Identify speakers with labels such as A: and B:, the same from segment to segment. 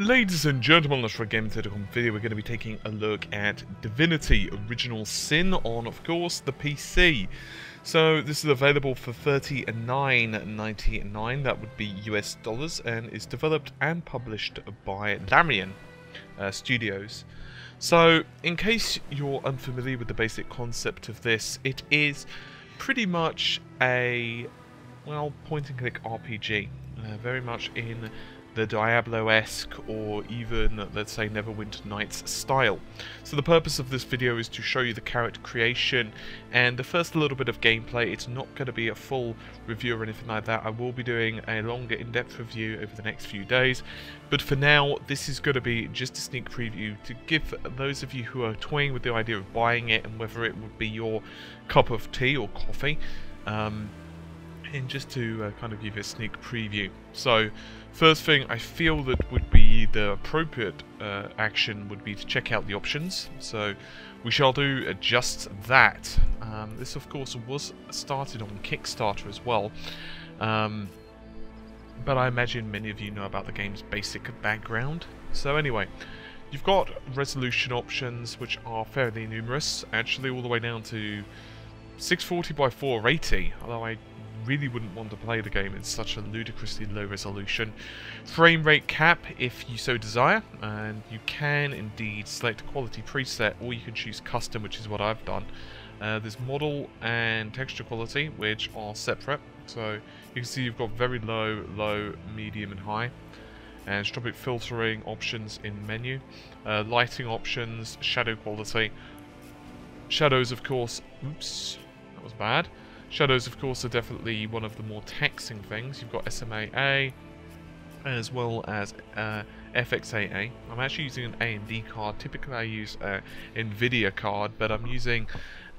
A: Ladies and gentlemen, let's for a Game.com video. We're going to be taking a look at Divinity Original Sin on, of course, the PC. So this is available for $39.99, that would be US dollars, and is developed and published by Larian uh, Studios. So, in case you're unfamiliar with the basic concept of this, it is pretty much a, well, point-and-click RPG. Uh, very much in the Diablo-esque or even, let's say, Neverwinter Nights style. So the purpose of this video is to show you the character creation and the first little bit of gameplay. It's not going to be a full review or anything like that. I will be doing a longer in-depth review over the next few days. But for now, this is going to be just a sneak preview to give those of you who are toying with the idea of buying it and whether it would be your cup of tea or coffee, um, and just to uh, kind of give you a sneak preview. So, first thing I feel that would be the appropriate uh, action would be to check out the options. So, we shall do just that. Um, this, of course, was started on Kickstarter as well. Um, but I imagine many of you know about the game's basic background. So anyway, you've got resolution options, which are fairly numerous, actually all the way down to 640 by 480, although I really wouldn't want to play the game in such a ludicrously low resolution. Frame rate cap if you so desire, and you can indeed select quality preset or you can choose custom, which is what I've done. Uh, there's model and texture quality, which are separate. So you can see you've got very low, low, medium and high. Anisotropic filtering options in menu. Uh, lighting options, shadow quality. Shadows, of course, oops, that was bad. Shadows, of course, are definitely one of the more taxing things. You've got SMAA, as well as uh, FXAA. I'm actually using an AMD card. Typically I use an NVIDIA card, but I'm using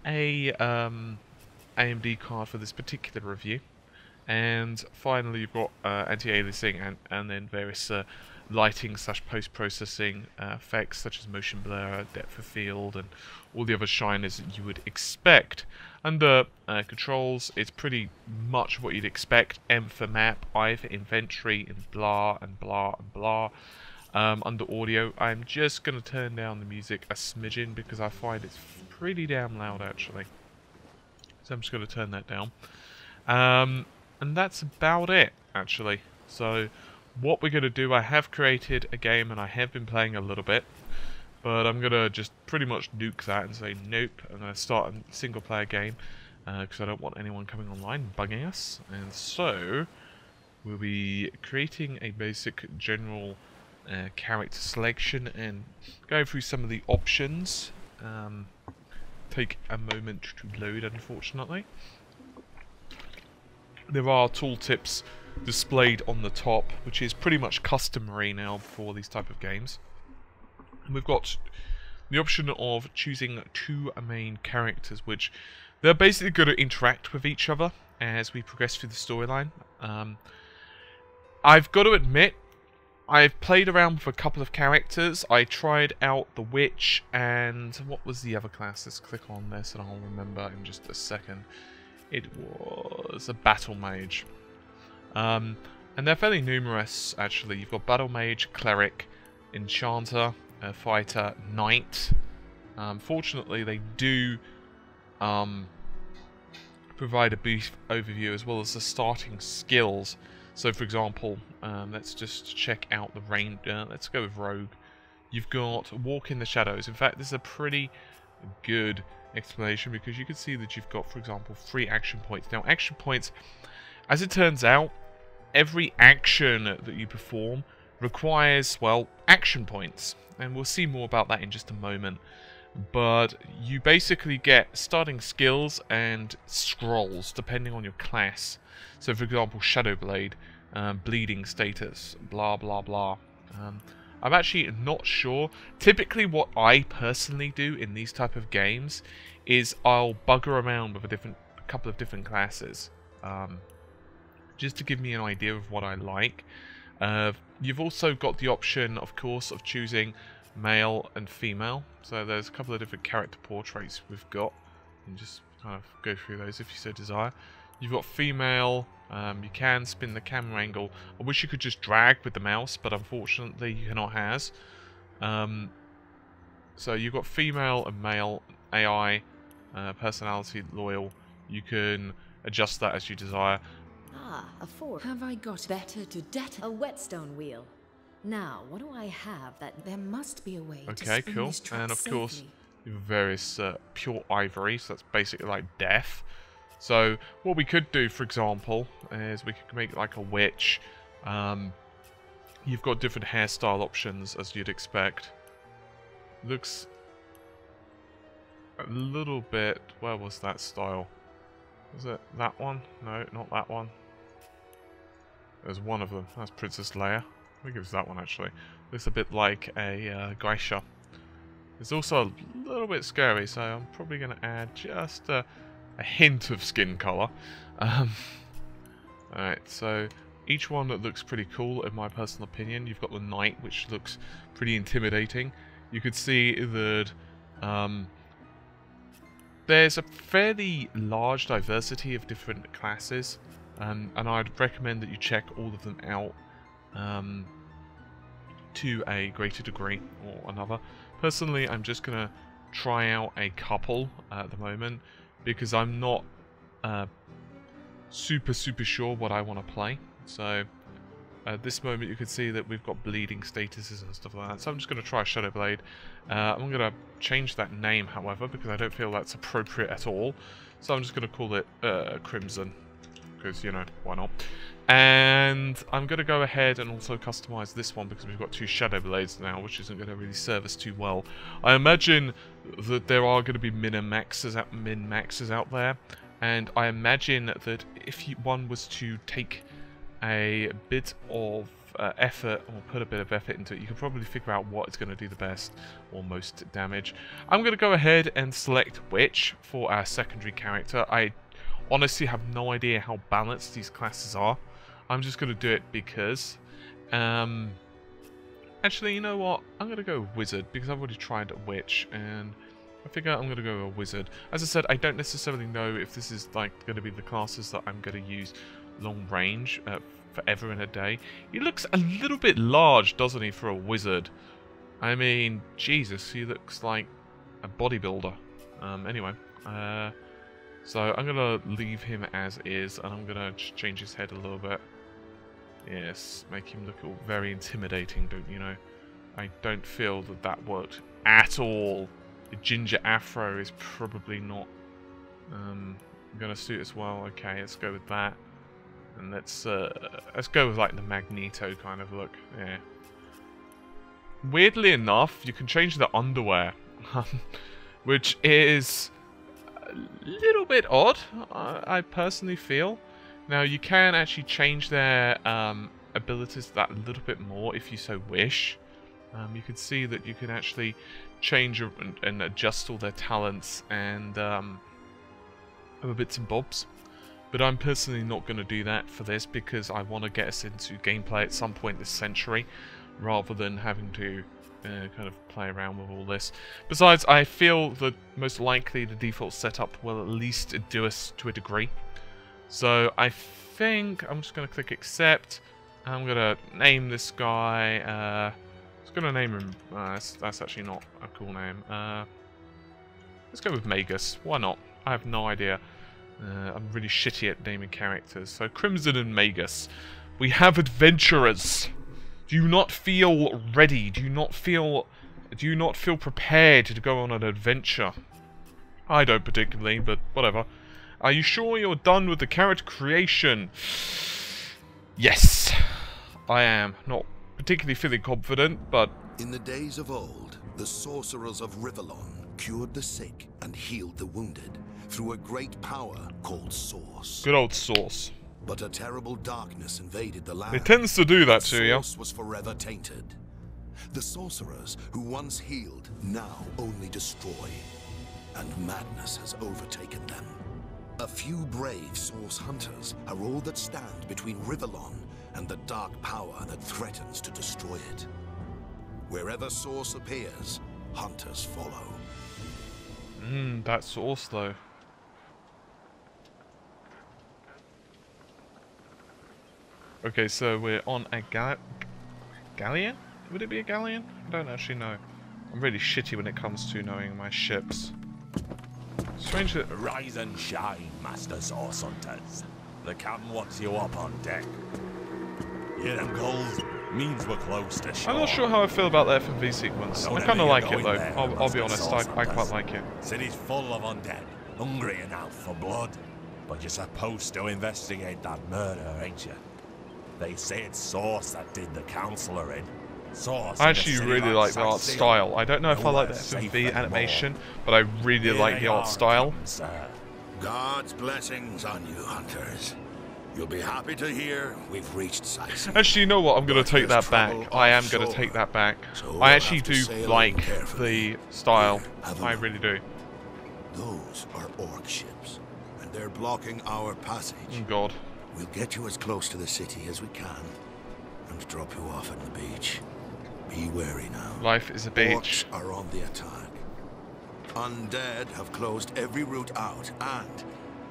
A: a um, AMD card for this particular review. And finally you've got uh, anti-aliasing and, and then various uh, lighting slash post-processing uh, effects such as motion blur, depth of field, and all the other shiners that you would expect. Under uh, controls, it's pretty much what you'd expect. M for map, I for inventory, and blah, and blah, and blah. Um, under audio, I'm just going to turn down the music a smidgen because I find it's pretty damn loud actually. So I'm just going to turn that down. Um, and that's about it actually. So what we're going to do, I have created a game and I have been playing a little bit. But I'm going to just pretty much nuke that and say nope. I'm going to start a single player game because uh, I don't want anyone coming online bugging us. And so we'll be creating a basic general uh, character selection and going through some of the options. Um, take a moment to load unfortunately. There are tooltips displayed on the top, which is pretty much customary now for these type of games. And we've got the option of choosing two main characters, which they're basically going to interact with each other as we progress through the storyline. Um, I've got to admit, I've played around with a couple of characters. I tried out the Witch and what was the other class? Let's click on this and I'll remember in just a second. It was a Battle Mage. Um, and they're fairly numerous, actually. You've got Battle Mage, Cleric, Enchanter, uh, Fighter, Knight. Um, fortunately, they do um, provide a brief overview as well as the starting skills. So, for example, um, let's just check out the rain. Uh, let's go with Rogue. You've got Walk in the Shadows. In fact, this is a pretty good explanation because you can see that you've got, for example, three action points. Now, action points, as it turns out, every action that you perform requires, well, action points. And we'll see more about that in just a moment. But you basically get starting skills and scrolls depending on your class. So, for example, Shadow Blade, um, bleeding status, blah blah blah. Um, I'm actually not sure. Typically, what I personally do in these type of games is I'll bugger around with a different, a couple of different classes. Um, just to give me an idea of what I like. Uh, you've also got the option, of course, of choosing male and female. So there's a couple of different character portraits we've got. And just kind of go through those if you so desire. You've got female. Um, you can spin the camera angle. I wish you could just drag with the mouse, but unfortunately you cannot has. Um, so you've got female and male AI, uh, personality, loyal. You can adjust that as you desire.
B: Ah, a fork.
C: Have I got better to debt?
B: A whetstone wheel. Now, what do I have that...
C: There must be a way to
A: Okay,
C: spin
A: cool.
C: this trap
A: And of course,
C: safely.
A: you various uh, pure ivory, so that's basically like death. So what we could do, for example, is we could make like a witch. Um, you've got different hairstyle options, as you'd expect. Looks a little bit... Where was that style? Was it that one? No, not that one. There's one of them. That's Princess Leia. I think it was that one, actually. Looks a bit like a uh, Geisha. It's also a little bit scary, so I'm probably going to add just a, a hint of skin colour. Um, Alright, so each one that looks pretty cool, in my personal opinion. You've got the Knight, which looks pretty intimidating. You could see that um, there's a fairly large diversity of different classes, um, and I'd recommend that you check all of them out um, to a greater degree or another. Personally, I'm just going to try out a couple at the moment because I'm not uh, super, super sure what I want to play. So at this moment you can see that we've got bleeding statuses and stuff like that. So I'm just going to try Shadow Blade. Uh, I'm going to change that name, however, because I don't feel that's appropriate at all. So I'm just going to call it uh, Crimson, because, you know, why not? And I'm going to go ahead and also customize this one because we've got two Shadow Blades now, which isn't going to really serve us too well. I imagine that there are going to be min maxes out, min maxes out there, and I imagine that if one was to take a bit of uh, effort or put a bit of effort into it, you can probably figure out what is going to do the best or most damage. I'm going to go ahead and select Witch for our secondary character. I honestly have no idea how balanced these classes are. I'm just going to do it because... Um, actually, you know what? I'm going to go Wizard because I've already tried a Witch and... I figure I'm going to go a wizard. As I said, I don't necessarily know if this is like going to be the classes that I'm going to use long range uh, forever in a day. He looks a little bit large, doesn't he, for a wizard? I mean, Jesus, he looks like a bodybuilder. Um, anyway, uh, so I'm going to leave him as is, and I'm going to change his head a little bit. Yes, make him look all very intimidating, don't you know? I don't feel that that worked at all. The ginger afro is probably not um, going to suit as well. Okay, let's go with that. And let's uh, let's go with like the Magneto kind of look. Yeah. Weirdly enough, you can change the underwear, which is little bit odd. I, I personally feel. Now you can actually change their um, abilities that a little bit more if you so wish. Um, you can see that you can actually change and, and adjust all their talents and um, other bits and bobs. But I'm personally not going to do that for this because I want to get us into gameplay at some point this century rather than having to uh, kind of play around with all this. Besides, I feel that most likely the default setup will at least do us to a degree. So I think I'm just going to click accept. I'm going to name this guy... Uh, I was going to name him... Uh, that's, that's, actually not a cool name. Uh, let's go with Magus. Why not? I have no idea. Uh, I'm really shitty at naming characters. So Crimson and Magus. We have adventurers. Do you not feel ready? Do you not feel... Do you not feel prepared to go on an adventure? I don't particularly, but whatever. Are you sure you're done with the character creation? Yes, I am. Not particularly feeling confident, but...
D: In the days of old, the sorcerers of Rivellon cured the sick and healed the wounded through a great power called Source.
A: Good old Source.
D: But a terrible darkness invaded the land.
A: It tends to do that to you.
D: Source was forever tainted. The sorcerers who once healed now only destroy. And madness has overtaken them. A few brave Source hunters are all that stand between Rivellon and the dark power that threatens to destroy it. Wherever Source appears, hunters follow.
A: Mmm, that Source though. Okay, so we're on a gal galleon? Would it be a galleon? I don't actually know. I'm really shitty when it comes to knowing my ships. Strange that...
E: Rise and shine, Master Source Hunters. The captain wants you up on deck. Hear them calls? Means we're close to shore.
A: I'm not sure how I feel about the FMV sequence.
E: Don't
A: I kind of like it though.
E: there,
A: I'll, I'll be honest, I, I quite like it.
E: City's full of undead, hungry and out for blood. But you're supposed to investigate that murder, ain't you? They say it's Source that did the counselor in. Source.
A: I actually really like the art style. I don't know if I like the
E: Nowhere safe
A: FMV animation, but I really
E: Here
A: like the art style.
E: coming, sir.
D: God's blessings on you, hunters. You'll be happy to hear we've reached Cyseal.
A: Actually, you know what? I'm going to take that back. I am going to take that back.
D: so
A: I actually do like the style.
D: Here, have a
A: I
D: look.
A: really do.
D: Those are orc ships, and they're blocking our passage.
A: Oh god.
D: We'll get you as close to the city as we can, and drop you off at the beach. Be wary now.
A: Life is a beach.
D: Orcs are on the attack. Undead have closed every route out, and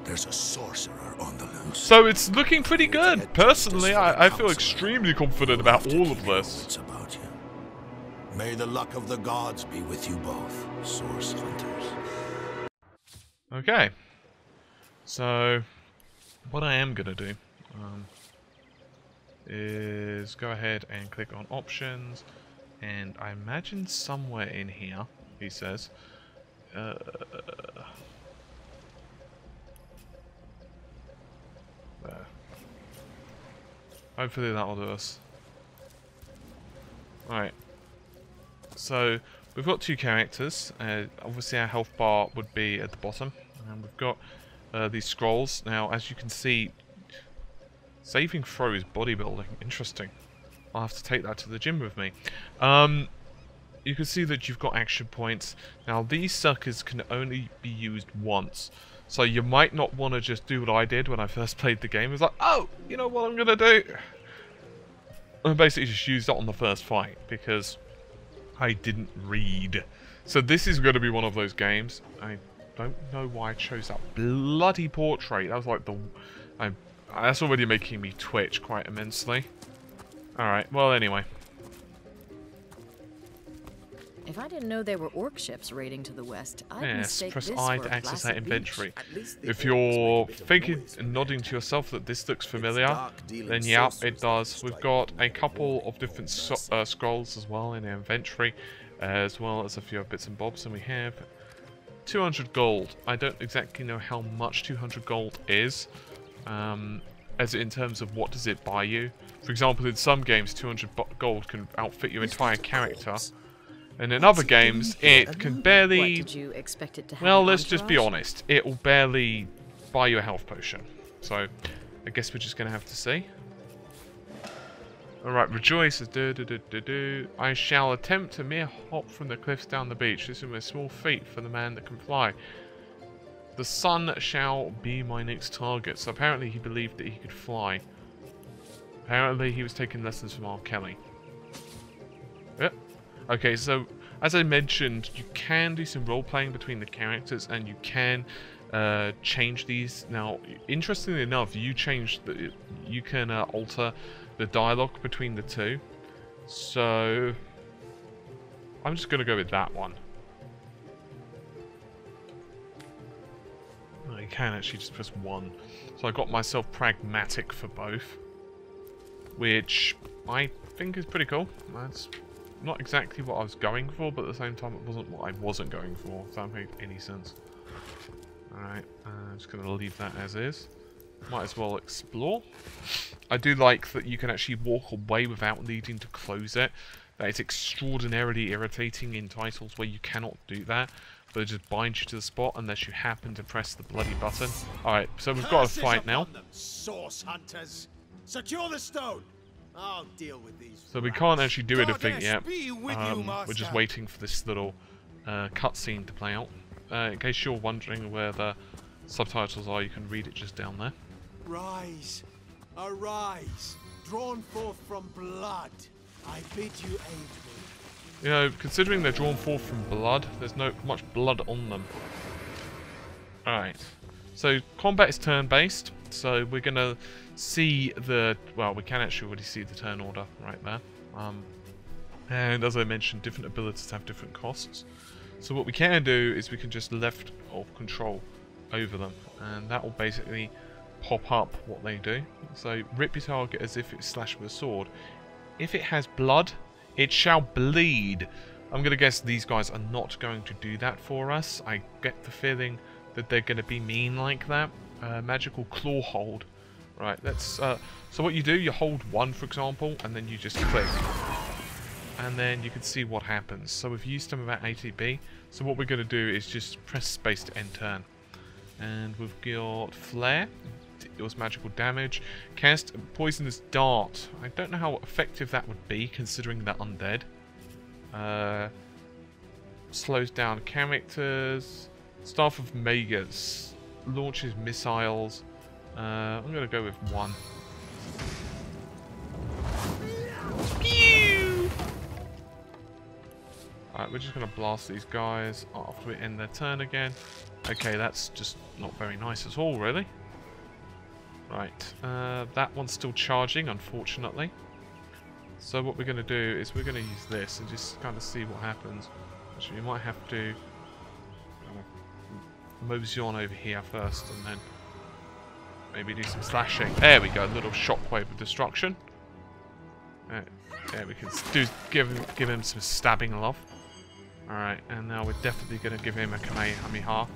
D: there's a sorcerer on the loose.
A: So it's looking pretty good. Personally, I, I feel extremely confident about all of this.
D: About you. May the luck of the gods be with you both, source hunters.
A: Okay. So, what I am going to do um, is go ahead and click on options. And I imagine somewhere in here, he says, uh, there. Hopefully that will do us. Right. So, we've got two characters. Uh, obviously our health bar would be at the bottom. And we've got uh, these scrolls. Now, as you can see, saving throw is bodybuilding. Interesting. I'll have to take that to the gym with me. Um, you can see that you've got action points. Now, these suckers can only be used once. So you might not want to just do what I did when I first played the game. It's like, oh, you know what I'm going to do? And basically just used it on the first fight because I didn't read. So this is going to be one of those games. I don't know why I chose that bloody portrait. That was like the... I, that's already making me twitch quite immensely. Alright, well anyway.
B: If I didn't know there were orc ships raiding to the west, I'd
A: Yes,
B: mistake
A: press
B: this
A: I
B: for
A: to access that inventory.
B: beach.
F: At least the
A: If you're
F: make a bit of
A: thinking and nodding to yourself that this looks familiar, then yeah, it does. We've got a couple of different so uh, scrolls as well in our inventory, as well as a few bits and bobs, and we have 200 gold. I don't exactly know how much 200 gold is, um, as in terms of what does it buy you. For example, in some games, 200 gold can outfit your entire character, and in
F: What's
A: other games, it can barely.
B: What, did you expect it
A: Well, let's just be honest. It will barely buy you a health potion. So, I guess we're just going to have to see. Alright, rejoice do, do, do. I shall attempt a mere hop from the cliffs down the beach. This is a small feat for the man that can fly. The sun shall be my next target. So apparently he believed that he could fly. Apparently he was taking lessons from R. Kelly. Yep. Okay, so as I mentioned, you can do some role playing between the characters, and you can uh, change these. Now, interestingly enough, you change the, you can uh, alter the dialogue between the two. So I'm just gonna go with that one. I can actually just press one. So I got myself pragmatic for both, which I think is pretty cool. That's not exactly what I was going for, but at the same time it wasn't what I wasn't going for, if that made any sense. Alright, uh, I'm just going to leave that as is. Might as well explore. I do like that you can actually walk away without needing to close it. That is extraordinarily irritating in titles where you cannot do that. But it just binds you to the spot unless you happen to press the bloody button. Alright, so we've got a fight now.
F: them, source hunters. Secure the stone. I'll deal with these.
A: So we can't actually do anything yet. Um, we're just waiting for this little uh, cutscene to play out. Uh, in case you're wondering where the subtitles are, you can read it just down there.
F: Rise, arise, drawn forth from blood. I bid you aid me.
A: You know, considering they're drawn forth from blood, there's no much blood on them. Alright. So, combat is turn-based. So we're going to see the... Well, we can actually already see the turn order right there. Um, and as I mentioned, different abilities have different costs. So what we can do is we can just left or control over them. And that will basically pop up what they do. So rip your target as if it's slashed with a sword. If it has blood, it shall bleed. I'm going to guess these guys are not going to do that for us. I get the feeling that they're going to be mean like that. Uh, magical claw hold. Right, that's uh, so what you do, you hold one, for example, and then you just click. And then you can see what happens. So we've used some of our ATB. So what we're going to do is just press space to end turn. And we've got Flare. It was magical damage. Cast Poisonous Dart. I don't know how effective that would be, considering they're undead. Uh, slows down characters. Staff of Magus. Launches missiles. Uh, I'm going to go with one. Alright, we're just going to blast these guys after we end their turn again. Okay, that's just not very nice at all, really. Right, uh, that one's still charging, unfortunately. So what we're going to do is we're going to use this and just kind of see what happens. Actually, you might have to mosey on over here first and then maybe do some slashing. There we go, a little shockwave of destruction. Uh, there we can do give give him some stabbing love. Alright, and now we're definitely going to give him a Kamehameha.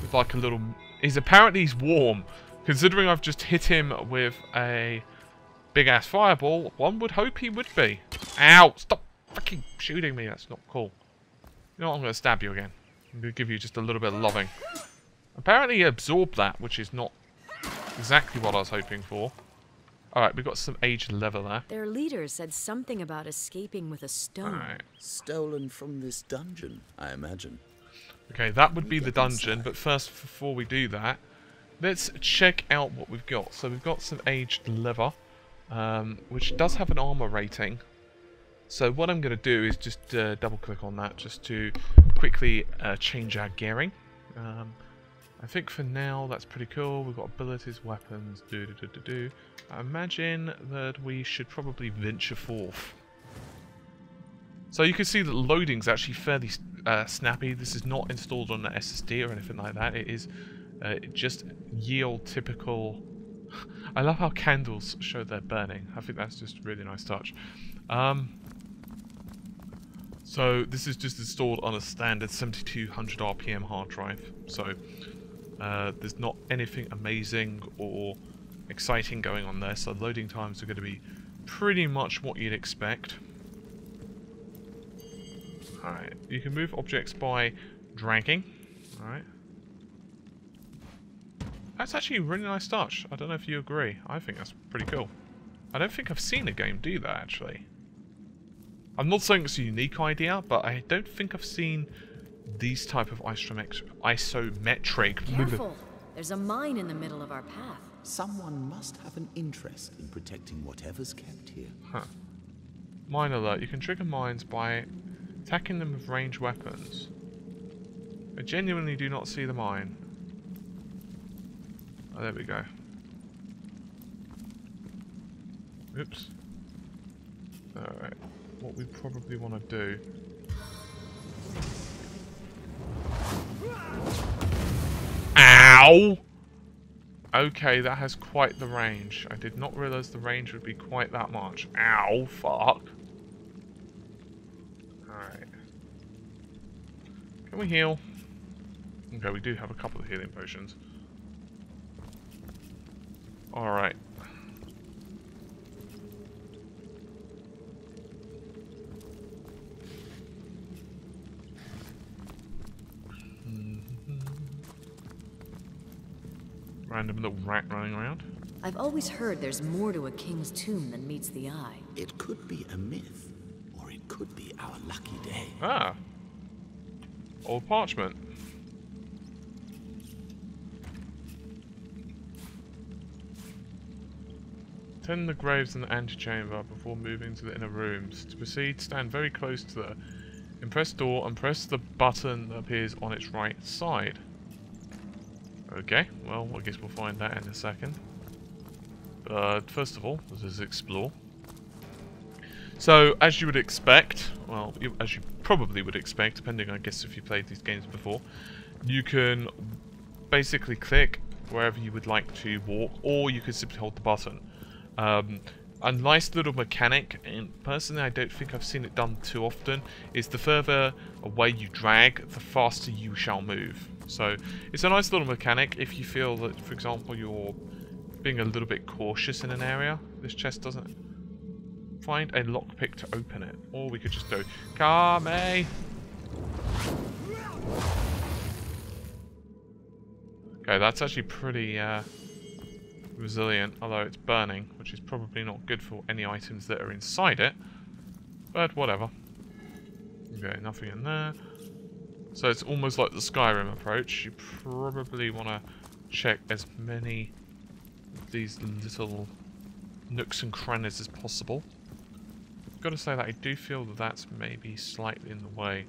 A: With like a little... He's apparently he's warm. Considering I've just hit him with a big-ass fireball, one would hope he would be. Ow! Stop fucking shooting me. That's not cool. You know what? I'm going to stab you again. I'm going to give you just a little bit of loving. Apparently he absorbed that, which is not exactly what I was hoping for. Alright, we've got some aged leather there.
C: Their leader said something about escaping with a stone.
A: Alright.
G: Stolen from this dungeon, I imagine.
A: Okay, that would be the dungeon, but first, before we do that, let's check out what we've got. So we've got some aged leather, um, which does have an armor rating. So what I'm going to do is just uh, double click on that just to quickly uh, change our gearing. Um, I think for now that's pretty cool. We've got abilities, weapons, do do do do do. I imagine that we should probably venture forth. So you can see that loading's actually fairly uh, snappy. This is not installed on an SSD or anything like that. It is uh, just yield typical. I love how candles show they're burning. I think that's just a really nice touch. Um, so this is just installed on a standard 7200 RPM hard drive. So uh, there's not anything amazing or exciting going on there, so loading times are going to be pretty much what you'd expect. Alright, you can move objects by dragging. Alright. That's actually a really nice touch. I don't know if you agree. I think that's pretty cool. I don't think I've seen a game do that, actually. I'm not saying it's a unique idea, but I don't think I've seen these type of isometric... isometric
C: Careful! There's a mine in the middle of our path.
G: Someone must have an interest in protecting whatever's kept here.
A: Huh. Mine alert. You can trigger mines by attacking them with ranged weapons. I genuinely do not see the mine. Oh, there we go. Oops. Alright. What we probably want to do... Ow! Okay, that has quite the range. I did not realise the range would be quite that much. Ow, fuck. Alright. Can we heal? Okay, we do have a couple of healing potions. Alright. Random little rat running around.
C: I've always heard there's more to a king's tomb than meets the eye.
G: It could be a myth, or it could be our lucky day.
A: Ah. Old parchment. Tend the graves in the antechamber before moving to the inner rooms. To proceed, stand very close to the impressed door and press the button that appears on its right side. Okay, well, I guess we'll find that in a second. But first of all, let's explore. So, as you would expect, well, as you probably would expect, depending, I guess, if you played these games before, you can basically click wherever you would like to walk, or you can simply hold the button. Um, a nice little mechanic, and personally I don't think I've seen it done too often, is the further away you drag, the faster you shall move. So it's a nice little mechanic if you feel that, for example, you're being a little bit cautious in an area. This chest doesn't find a lockpick to open it. Or we could just go, Kame! Okay, that's actually pretty uh, resilient, although it's burning, which is probably not good for any items that are inside it. But whatever. Okay, nothing in there. So it's almost like the Skyrim approach. You probably want to check as many of these little nooks and crannies as possible. I've got to say that I do feel that that's maybe slightly in the way.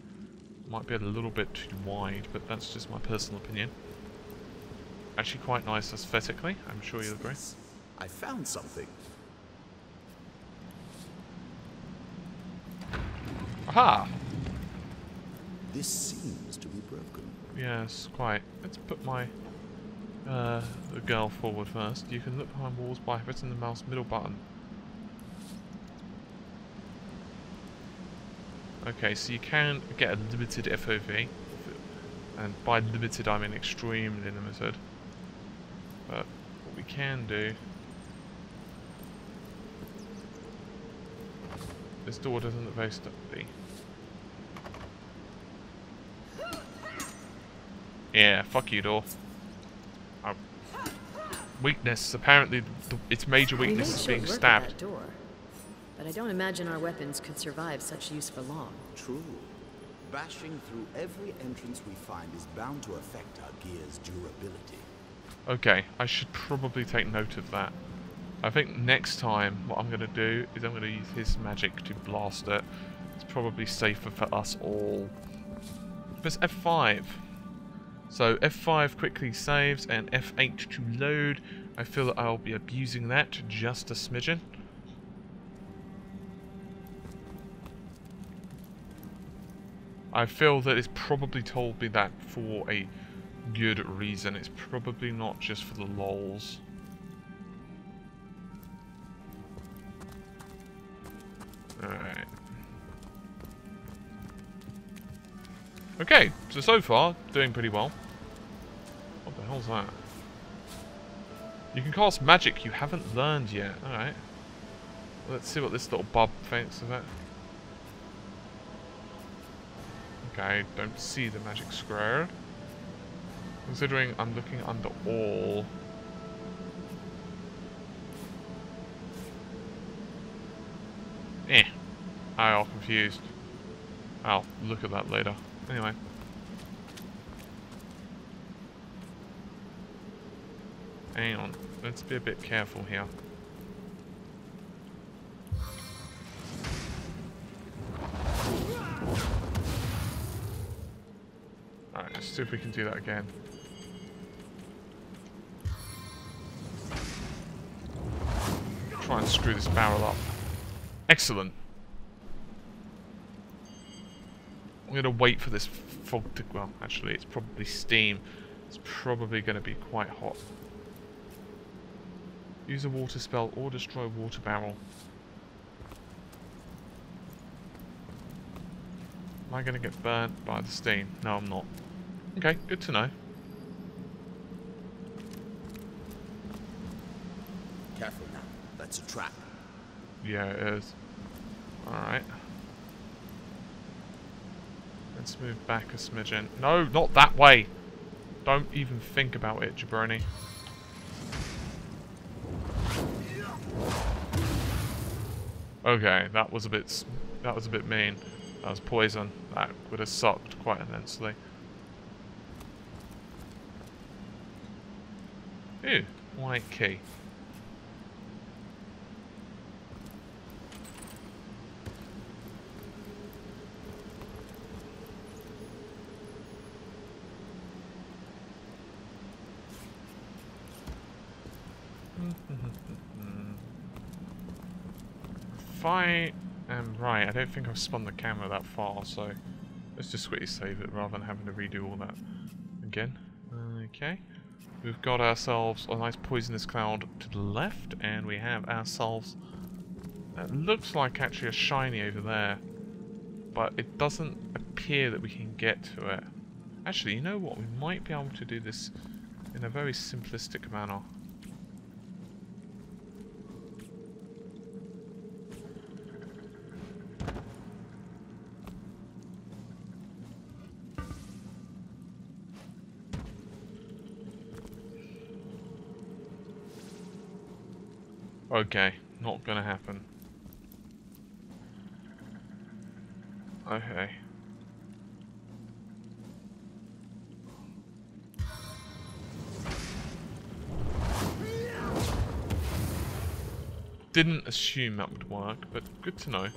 A: Might be a little bit too wide, but that's just my personal opinion. Actually quite nice aesthetically, I'm sure you'll agree.
G: I found something.
A: Aha!
G: This seems to be broken.
A: Yes, quite. Let's put my uh, the girl forward first. You can look behind walls by hitting the mouse middle button. Okay, so you can get a limited FOV. And by limited I mean extremely limited. But what we can do... This door doesn't look very stuffy. Yeah, fuck you, door. Uh, weakness. Apparently, the, its major weakness is being stabbed.
C: That door. But I don't imagine our weapons could survive such use for long.
G: True. Bashing through every entrance we find is bound to affect our gear's durability.
A: Okay, I should probably take note of that. I think next time what I'm going to do is I'm going to use his magic to blast it. It's probably safer for us all. Press F5. So F5 quickly saves and F8 to load. I feel that I'll be abusing that just a smidgen. I feel that it's probably told me that for a good reason. It's probably not just for the lols. Alright. Okay, so so far, doing pretty well. What the hell's that? You can cast magic you haven't learned yet. Alright. Let's see what this little bub thinks of it. Okay, don't see the magic square. Considering I'm looking under all. Eh. I all confused. I'll look at that later. Anyway. Hang on. Let's be a bit careful here. See if we can do that again. Try and screw this barrel up. Excellent. I'm going to wait for this fog to... Well, actually, it's probably steam. It's probably going to be quite hot. Use a water spell or destroy water barrel. Am I going to get burnt by the steam? No, I'm not. Okay, good to know.
G: Careful now. That's a trap.
A: Yeah, it is. Alright. Let's move back a smidgen. No, not that way! Don't even think about it, jabroni. Okay, that was a bit that was a bit mean. That was poison. That would have sucked quite immensely. Ew, white key. if I am right, I don't think I've spun the camera that far, so let's just quickly save it rather than having to redo all that again. Okay. We've got ourselves a nice poisonous cloud to the left, and we have ourselves... It looks like actually a shiny over there, but it doesn't appear that we can get to it. Actually, you know what? We might be able to do this in a very simplistic manner. Okay, not gonna happen. Okay. Didn't assume that would work, but good to know.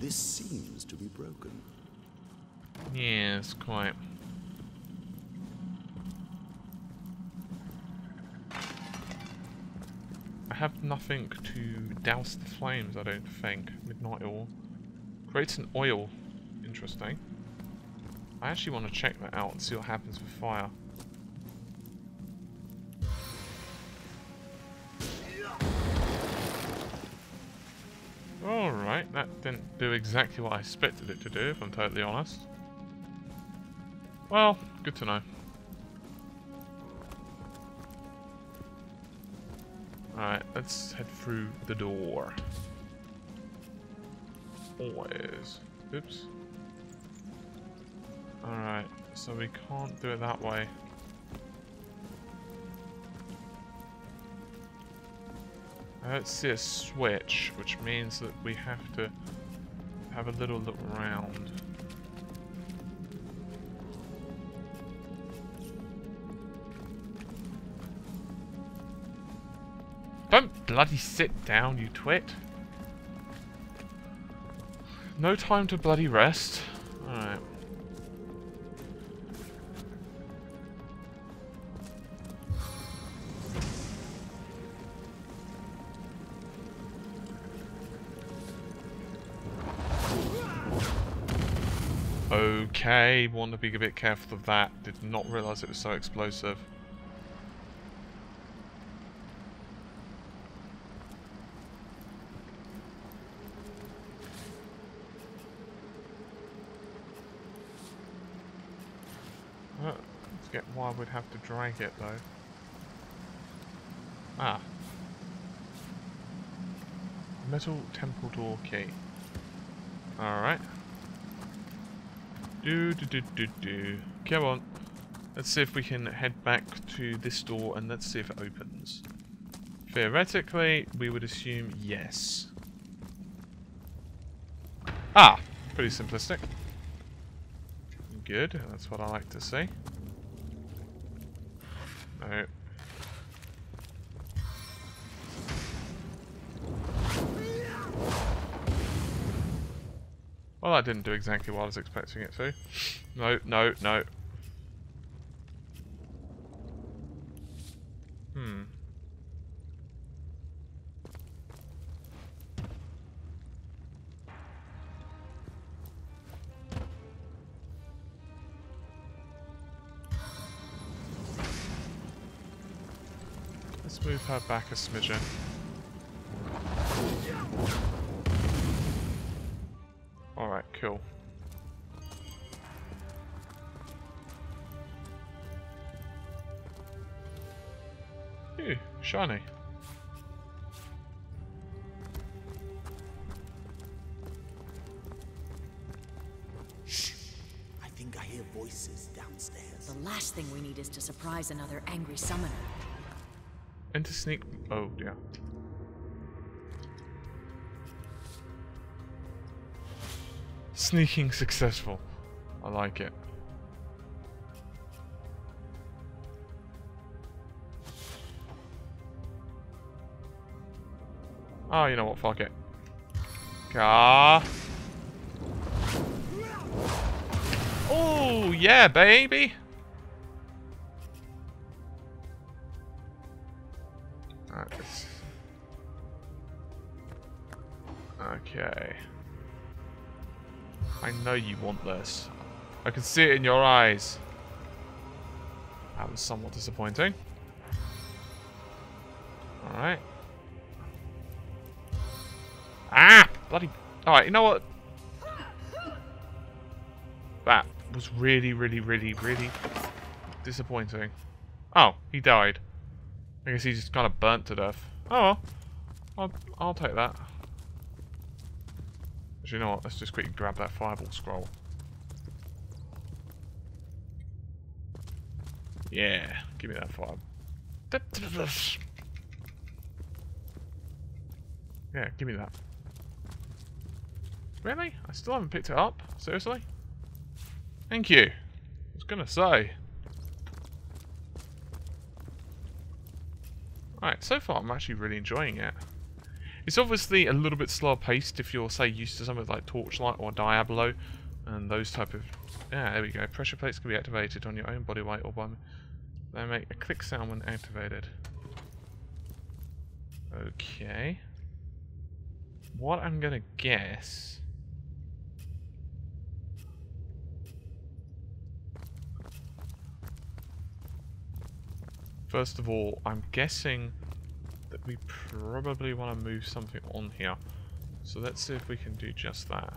G: This seems to be broken.
A: Yes, quite. Have nothing to douse the flames, I don't think. Midnight oil. Creates an oil. Interesting. I actually want to check that out and see what happens with fire. Alright, that didn't do exactly what I expected it to do, if I'm totally honest. Well, good to know. Let's head through the door. Always. Oops. Alright, so we can't do it that way. Uh, I don't see a switch, which means that we have to have a little look around. Don't bloody sit down, you twit. No time to bloody rest. Alright. Okay, want to be a bit careful of that. Did not realise it was so explosive. Uh, Why we'd have to drag it though. Ah. Metal temple door key. Alright. Do do do do do. Come on. Let's see if we can head back to this door and let's see if it opens. Theoretically, we would assume yes. Ah! Pretty simplistic. Good, that's what I like to see. No. Well, that didn't do exactly what I was expecting it to. No, no, no. Her back a smidgen. Alright, cool. Ooh, shiny.
G: Shh! I think I hear voices downstairs.
C: The last thing we need is to surprise another angry summoner.
A: Enter sneak. Oh, yeah. Sneaking successful. I like it. Oh, you know what? Fuck it. Car. Oh, yeah, baby. Okay. I know you want this. I can see it in your eyes. That was somewhat disappointing. Alright. Ah! Bloody... Alright, you know what? That was really, really, really, really disappointing. Oh, he died. I guess he just kind of burnt to death. Oh well. I'll, I'll take that. Actually, you know what? Let's just quickly grab that fireball scroll. Yeah, give me that fire. Yeah, give me that. Really? I still haven't picked it up? Seriously? Thank you. I was gonna say. Alright, so far I'm actually really enjoying it. It's obviously a little bit slower paced if you're, say, used to something like Torchlight or Diablo and those type of... Yeah, there we go. Pressure plates can be activated on your own body weight or by... They make a click sound when activated. Okay. What I'm gonna guess... First of all, I'm guessing that we probably want to move something on here. So let's see if we can do just that.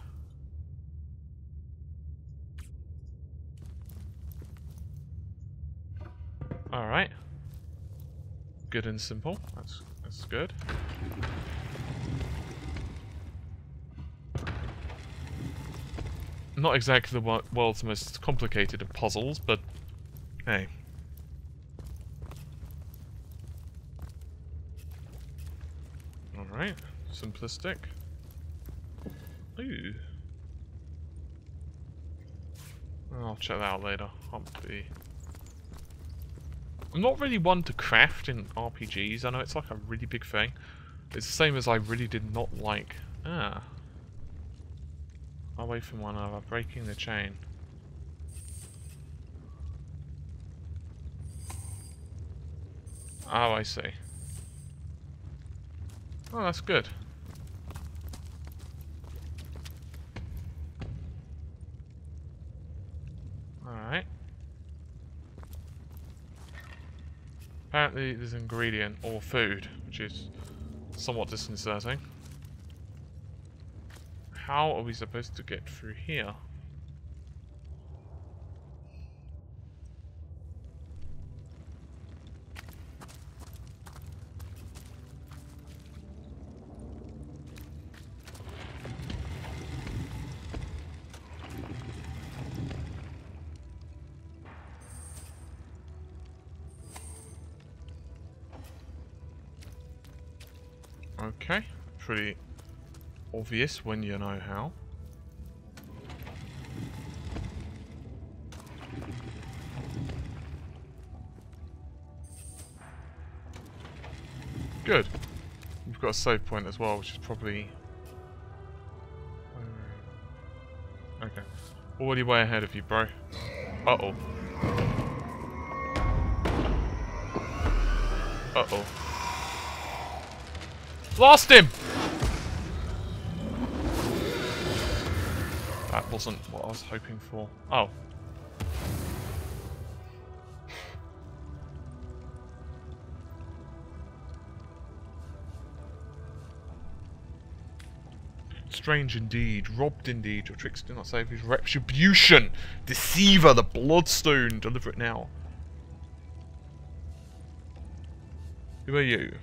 A: Alright. Good and simple. That's that's good. Not exactly the world's most complicated of puzzles, but hey, Alright, simplistic. Ooh. I'll check that out later. Be... I'm not really one to craft in RPGs. I know it's like a really big thing. It's the same as I really did not like... Ah. Away from one another, breaking the chain. Oh, I see. Oh, that's good. Alright. There's an ingredient or food, which is somewhat disconcerting. How are we supposed to get through here? Pretty obvious when you know how. Good. We've got a save point as well, which is probably... Okay. Already way ahead of you, bro. Uh-oh. Uh-oh. Lost him! Wasn't what I was hoping for. Oh. Strange indeed, robbed indeed, your tricks do not save his retribution! Deceiver, the bloodstone! Deliver it now. Who are you?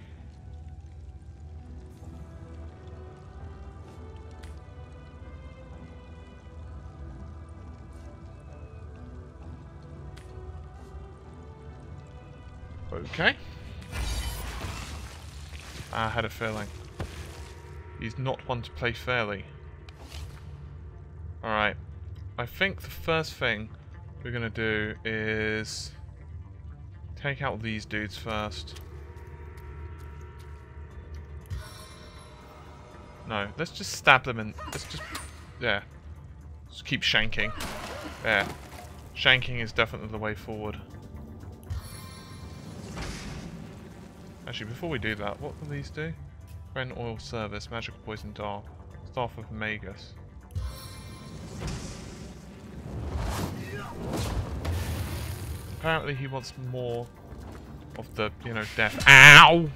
A: Okay. I had a feeling. He's not one to play fairly. Alright. I think the first thing we're going to do is take out these dudes first. No, let's just stab them and let's just yeah. Just keep shanking. Yeah. Shanking is definitely the way forward. Actually, before we do that, what do these do? Ren Oil Service, Magical Poison Dart, Staff of Magus. Apparently he wants more of the, you know, death. Ow!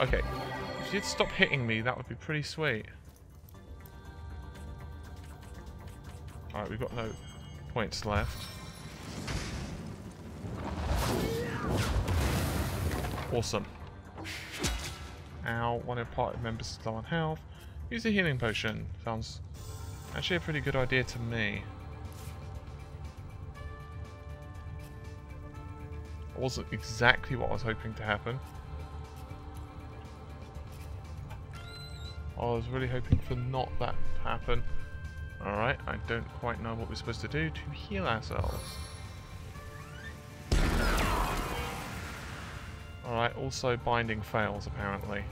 A: Okay, if you'd stop hitting me, that would be pretty sweet. Alright, we've got no points left. Awesome. Ow, one of party members is low on health. Use a healing potion. Sounds actually a pretty good idea to me. It wasn't exactly what I was hoping to happen. I was really hoping for not that to happen. Alright, I don't quite know what we're supposed to do to heal ourselves. Alright, also binding fails apparently.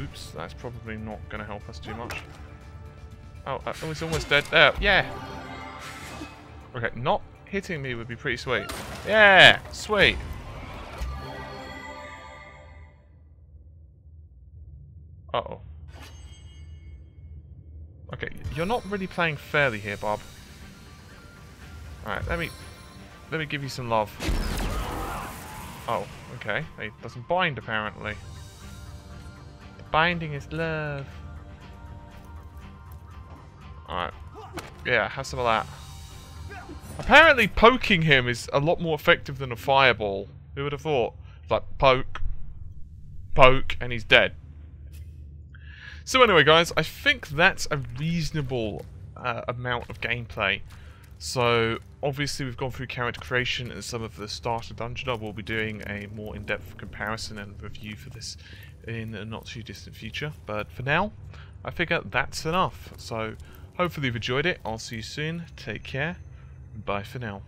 A: Oops, that's probably not going to help us too much. Oh, uh, oh, almost dead. There, yeah! Okay, not hitting me would be pretty sweet. Yeah, sweet. You're not really playing fairly here, Bob. Alright, let me let me give you some love. Oh, okay. It doesn't bind apparently. The binding is love. Alright. Yeah, have some of that. Apparently poking him is a lot more effective than a fireball. Who would have thought? It's like poke, poke, and he's dead. So anyway, guys, I think that's a reasonable uh, amount of gameplay. So obviously we've gone through character creation and some of the starter dungeon. I will be doing a more in-depth comparison and review for this in a not too distant future. But for now, I figure that's enough. So hopefully you've enjoyed it. I'll see you soon. Take care. Bye for now.